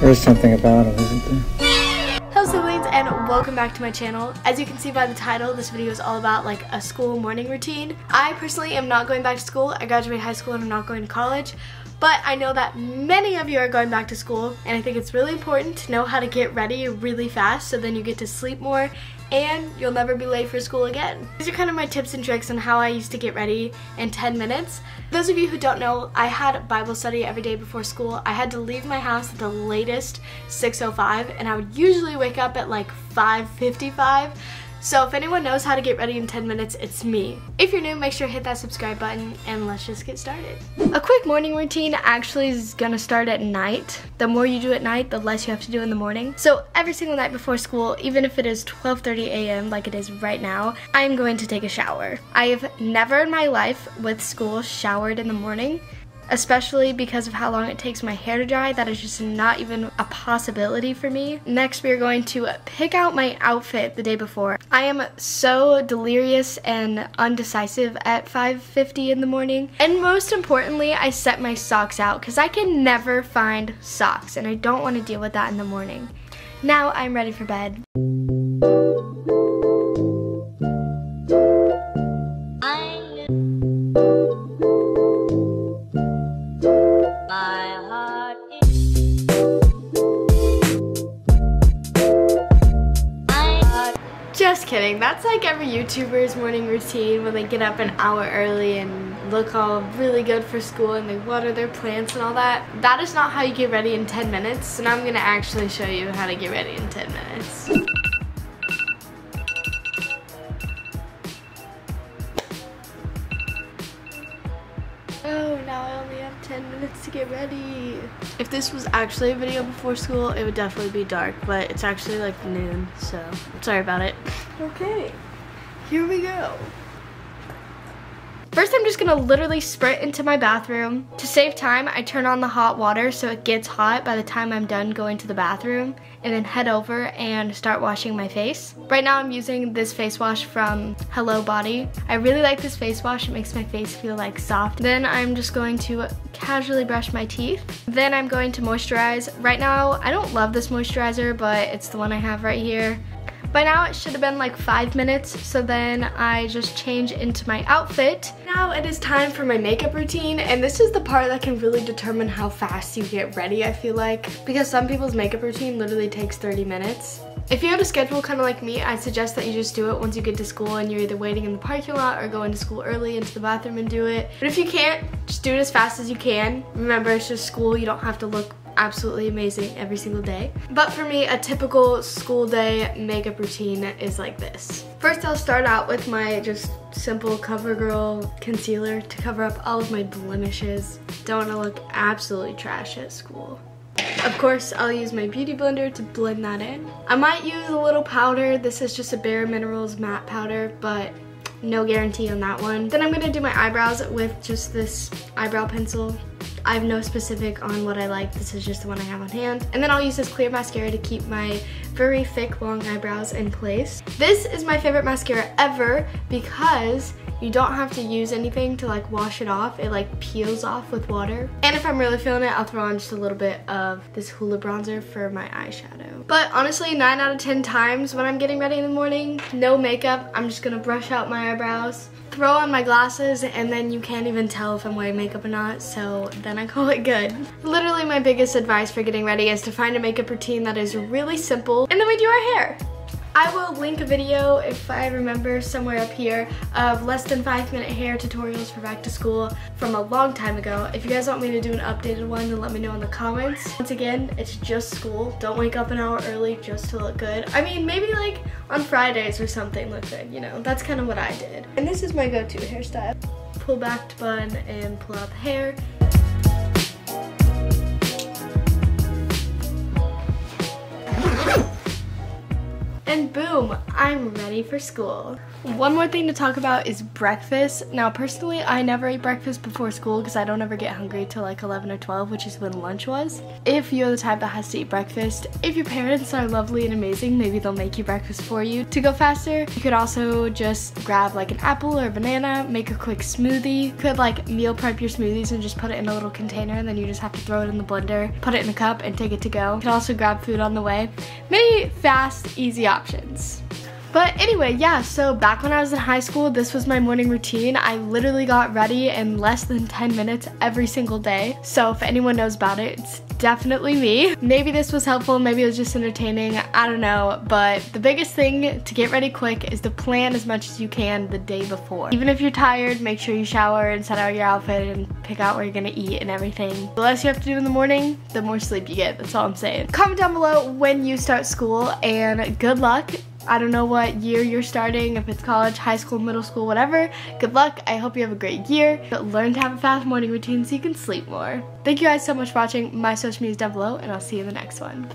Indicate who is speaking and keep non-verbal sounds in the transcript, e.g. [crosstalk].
Speaker 1: There's something about him, isn't there?
Speaker 2: Hello siblings and welcome back to my channel. As you can see by the title, this video is all about like a school morning routine. I personally am not going back to school. I graduated high school and I'm not going to college. But I know that many of you are going back to school and I think it's really important to know how to get ready really fast so then you get to sleep more and you'll never be late for school again. These are kind of my tips and tricks on how I used to get ready in 10 minutes. those of you who don't know, I had Bible study every day before school. I had to leave my house at the latest 6.05 and I would usually wake up at like 5.55 so if anyone knows how to get ready in 10 minutes, it's me. If you're new, make sure to hit that subscribe button and let's just get started. A quick morning routine actually is gonna start at night. The more you do at night, the less you have to do in the morning. So every single night before school, even if it is 12.30 a.m. like it is right now, I'm going to take a shower. I have never in my life with school showered in the morning especially because of how long it takes my hair to dry. That is just not even a possibility for me. Next, we are going to pick out my outfit the day before. I am so delirious and undecisive at 5.50 in the morning. And most importantly, I set my socks out because I can never find socks and I don't want to deal with that in the morning. Now I'm ready for bed. Just kidding. That's like every YouTuber's morning routine when they get up an hour early and look all really good for school and they water their plants and all that. That is not how you get ready in 10 minutes and I'm going to actually show you how to get ready in 10 minutes. 10 minutes to get ready. If this was actually a video before school, it would definitely be dark, but it's actually like noon, so sorry about it. Okay, here we go. First, I'm just gonna literally sprint into my bathroom. To save time, I turn on the hot water so it gets hot by the time I'm done going to the bathroom and then head over and start washing my face. Right now, I'm using this face wash from Hello Body. I really like this face wash. It makes my face feel like soft. Then I'm just going to casually brush my teeth. Then I'm going to moisturize. Right now, I don't love this moisturizer, but it's the one I have right here. By now it should have been like five minutes, so then I just change into my outfit. Now it is time for my makeup routine, and this is the part that can really determine how fast you get ready, I feel like. Because some people's makeup routine literally takes 30 minutes. If you have a schedule kind of like me, I suggest that you just do it once you get to school and you're either waiting in the parking lot or going to school early into the bathroom and do it. But if you can't, just do it as fast as you can. Remember, it's just school. You don't have to look absolutely amazing every single day. But for me, a typical school day makeup routine is like this. First, I'll start out with my just simple CoverGirl concealer to cover up all of my blemishes. Don't want to look absolutely trash at school. Of course, I'll use my Beauty Blender to blend that in. I might use a little powder. This is just a Bare Minerals matte powder, but no guarantee on that one. Then I'm gonna do my eyebrows with just this eyebrow pencil. I have no specific on what I like. This is just the one I have on hand. And then I'll use this clear mascara to keep my very thick long eyebrows in place. This is my favorite mascara ever because you don't have to use anything to like wash it off. It like peels off with water. And if I'm really feeling it, I'll throw on just a little bit of this Hoola bronzer for my eyeshadow. But honestly, 9 out of 10 times when I'm getting ready in the morning, no makeup, I'm just gonna brush out my eyebrows, throw on my glasses, and then you can't even tell if I'm wearing makeup or not, so then I [laughs] call it good. Literally my biggest advice for getting ready is to find a makeup routine that is really simple, and then we do our hair. I will link a video, if I remember, somewhere up here of less than five minute hair tutorials for back to school from a long time ago. If you guys want me to do an updated one, then let me know in the comments. Once again, it's just school. Don't wake up an hour early just to look good. I mean, maybe like on Fridays or something look good, you know? That's kind of what I did. And this is my go-to hairstyle. Pull back to bun and pull out the hair. And boom, I'm ready for school. One more thing to talk about is breakfast. Now personally, I never ate breakfast before school because I don't ever get hungry till like 11 or 12, which is when lunch was. If you're the type that has to eat breakfast, if your parents are lovely and amazing, maybe they'll make you breakfast for you. To go faster, you could also just grab like an apple or a banana, make a quick smoothie. You could like meal prep your smoothies and just put it in a little container and then you just have to throw it in the blender, put it in a cup and take it to go. You can also grab food on the way. Many fast, easy options. But anyway, yeah, so back when I was in high school, this was my morning routine. I literally got ready in less than 10 minutes every single day. So if anyone knows about it, it's definitely me. Maybe this was helpful, maybe it was just entertaining, I don't know. But the biggest thing to get ready quick is to plan as much as you can the day before. Even if you're tired, make sure you shower and set out your outfit and pick out where you're gonna eat and everything. The less you have to do in the morning, the more sleep you get, that's all I'm saying. Comment down below when you start school and good luck. I don't know what year you're starting, if it's college, high school, middle school, whatever. Good luck. I hope you have a great year. But learn to have a fast morning routine so you can sleep more. Thank you guys so much for watching. My social media is down below, and I'll see you in the next one.